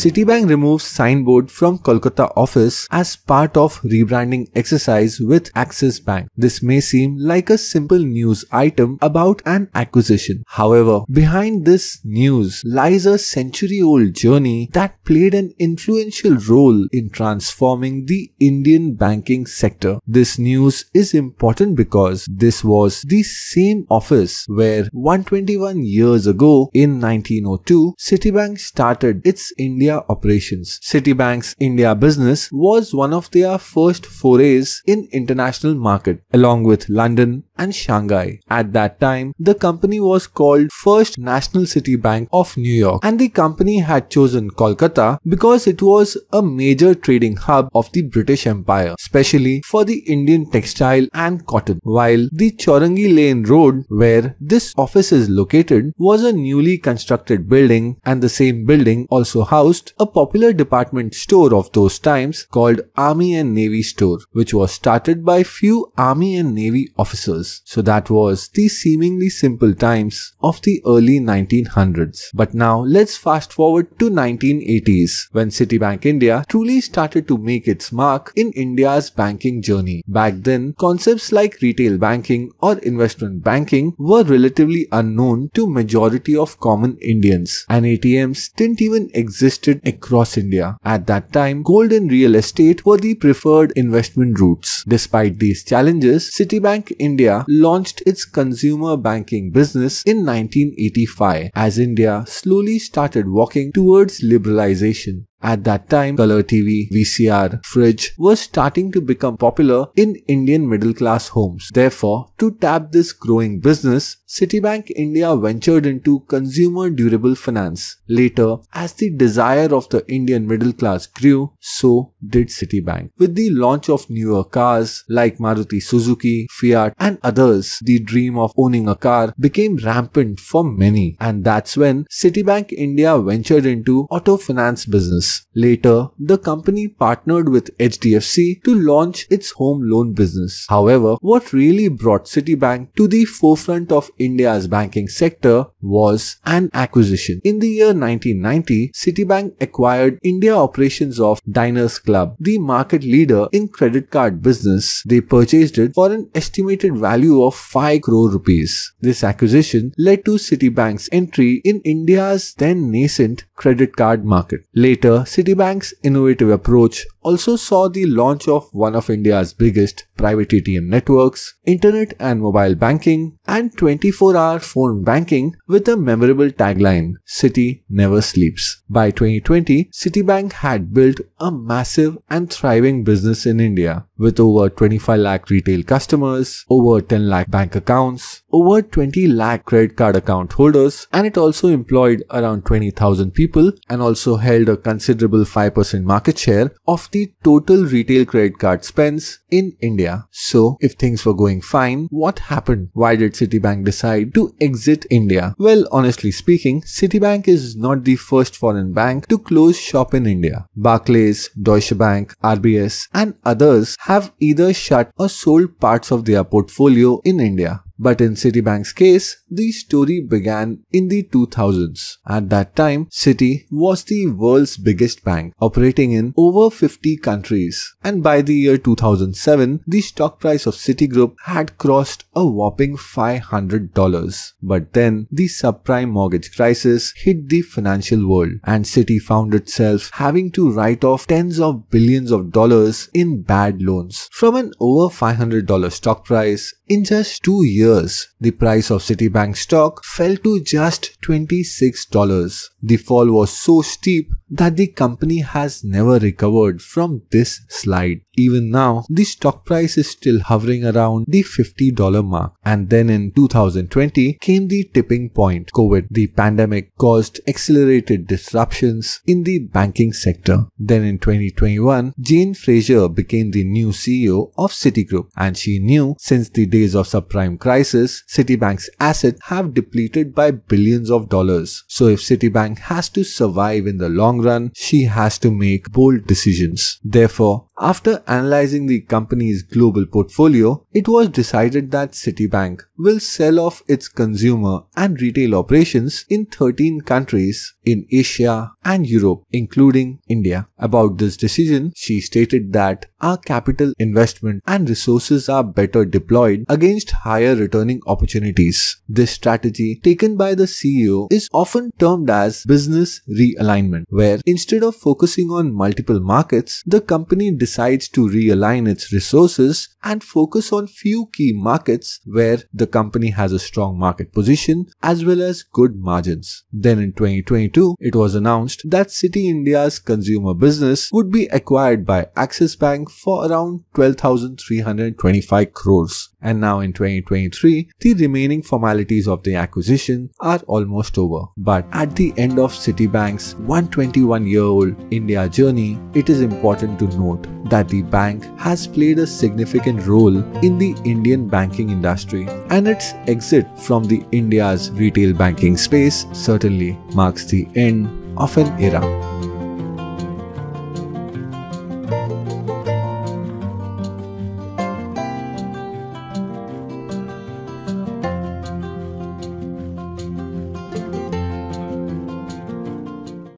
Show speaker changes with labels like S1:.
S1: Citibank removes signboard from Kolkata office as part of rebranding exercise with Axis Bank. This may seem like a simple news item about an acquisition. However, behind this news lies a century old journey that played an influential role in transforming the Indian banking sector. This news is important because this was the same office where 121 years ago in 1902, Citibank started its India operations. Citibank's India business was one of their first forays in international market along with London and Shanghai. At that time, the company was called First National City Bank of New York and the company had chosen Kolkata because it was a major trading hub of the British Empire, especially for the Indian textile and cotton. While the Chowringhee Lane Road where this office is located was a newly constructed building and the same building also housed a popular department store of those times called Army and Navy Store which was started by few Army and Navy officers. So that was the seemingly simple times of the early 1900s. But now let's fast forward to 1980s when Citibank India truly started to make its mark in India's banking journey. Back then, concepts like retail banking or investment banking were relatively unknown to majority of common Indians and ATMs didn't even existed across India. At that time, gold and real estate were the preferred investment routes. Despite these challenges, Citibank India launched its consumer banking business in 1985 as India slowly started walking towards liberalization. At that time, color TV, VCR, fridge was starting to become popular in Indian middle class homes. Therefore, to tap this growing business, Citibank India ventured into consumer durable finance. Later, as the desire of the Indian middle class grew, so did Citibank. With the launch of newer cars like Maruti Suzuki, Fiat and others, the dream of owning a car became rampant for many and that's when Citibank India ventured into auto finance business. Later, the company partnered with HDFC to launch its home loan business. However, what really brought Citibank to the forefront of India's banking sector was an acquisition. In the year 1990, Citibank acquired India operations of Diners Club, the market leader in credit card business. They purchased it for an estimated value of 5 crore rupees. This acquisition led to Citibank's entry in India's then nascent credit card market. Later, Citibank's innovative approach also saw the launch of one of India's biggest private ATM networks, internet and mobile banking, and 24-hour phone banking with a memorable tagline, Citi never sleeps. By 2020, Citibank had built a massive and thriving business in India with over 25 lakh retail customers, over 10 lakh bank accounts, over 20 lakh credit card account holders, and it also employed around 20,000 people and also held a considerable 5% market share of the total retail credit card spends in India. So, if things were going fine, what happened? Why did Citibank decide to exit India? Well, honestly speaking, Citibank is not the first foreign bank to close shop in India. Barclays, Deutsche Bank, RBS, and others have either shut or sold parts of their portfolio in India. But in Citibank's case, the story began in the 2000s. At that time, Citi was the world's biggest bank, operating in over 50 countries. And by the year 2007, the stock price of Citigroup had crossed a whopping $500. But then, the subprime mortgage crisis hit the financial world, and Citi found itself having to write off tens of billions of dollars in bad loans. From an over $500 stock price, in just two years, the price of Citibank stock fell to just $26. The fall was so steep that the company has never recovered from this slide. Even now, the stock price is still hovering around the $50 mark. And then in 2020 came the tipping point. COVID, the pandemic caused accelerated disruptions in the banking sector. Then in 2021, Jane Fraser became the new CEO of Citigroup and she knew since the days of subprime crisis, Citibank's assets have depleted by billions of dollars. So if Citibank has to survive in the long run, she has to make bold decisions. Therefore, After analyzing the company's global portfolio, it was decided that Citibank will sell off its consumer and retail operations in 13 countries in Asia and Europe, including India. About this decision, she stated that our capital investment and resources are better deployed against higher returning opportunities. This strategy taken by the CEO is often termed as business realignment, where instead of focusing on multiple markets, the company decides to realign its resources and focus on few key markets where the company has a strong market position as well as good margins. Then in 2022, it was announced that Citi India's consumer business would be acquired by Axis Bank for around 12,325 crores. And now in 2023, the remaining formalities of the acquisition are almost over. But at the end of Citibank's 121 year old India journey, it is important to note that the bank has played a significant role in the Indian banking industry and its exit from the India's retail banking space certainly marks the end of an era.